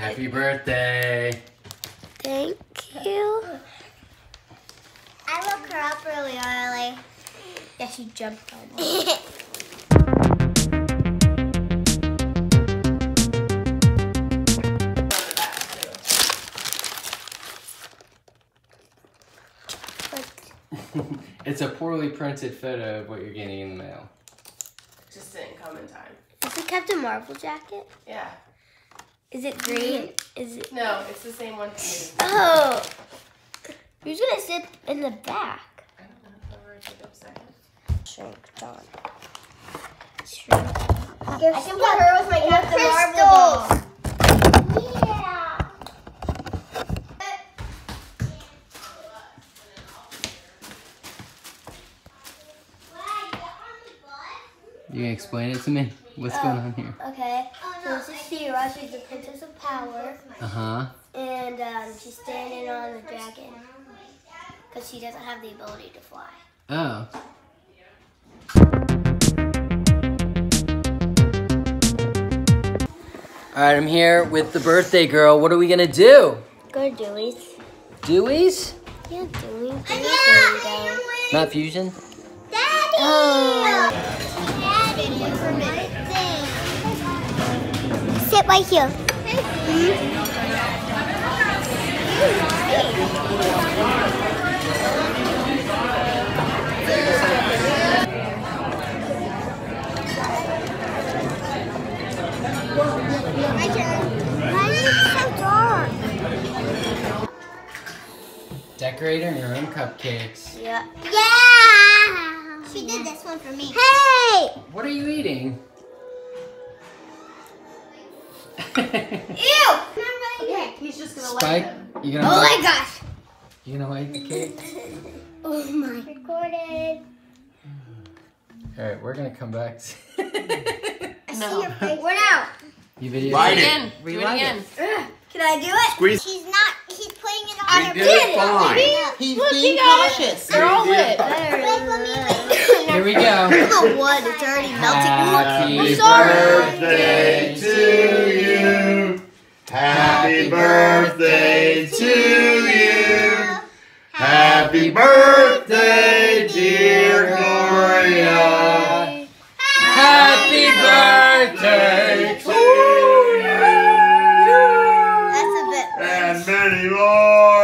Happy birthday. Thank you. I woke her up really early. Yeah, she jumped on me. it's a poorly printed photo of what you're getting in the mail. Just didn't come in time. Is it Captain Marvel jacket? Yeah. Is it green? Mm-hmm. Is it? No, it's the same one for me. Oh. Who's gonna sit in the back? I don't know. Whoever took up second. Shrink John. I can put her with my Captain Marvel You can explain it to me? What's going on here? Okay. So this is She-Ra. She's the Princess of Power, Uh huh. and um, she's standing on the dragon because she doesn't have the ability to fly. Oh. All right, I'm here with the birthday girl. What are we gonna do? Go Dewey's. Dewey's? Yeah, Dewey's. Yeah. Not fusion? Daddy. Oh. Sit right here. My turn. Why is it so dark? Decorating your own cupcakes. Yeah. Yeah. She did this one for me. Hey. What are you eating? Ew. Okay, he's just gonna let Spike, him. you gonna Oh like, my gosh. you gonna like the cake? Oh my. Recorded. All right, we're gonna come back. I see your face. What out? you video. Light it. Again. Do it Relight again. Can I do it? Squeeze. He's not. He's putting it on. You did it fine. He's Look, being he got it. cautious. They're all You lit. Wait for me. Here we go. the wood. It's already melting. Happy birthday to you. Happy birthday to you. Happy birthday, dear Gloria. Happy birthday to you. That's a bit. And many more.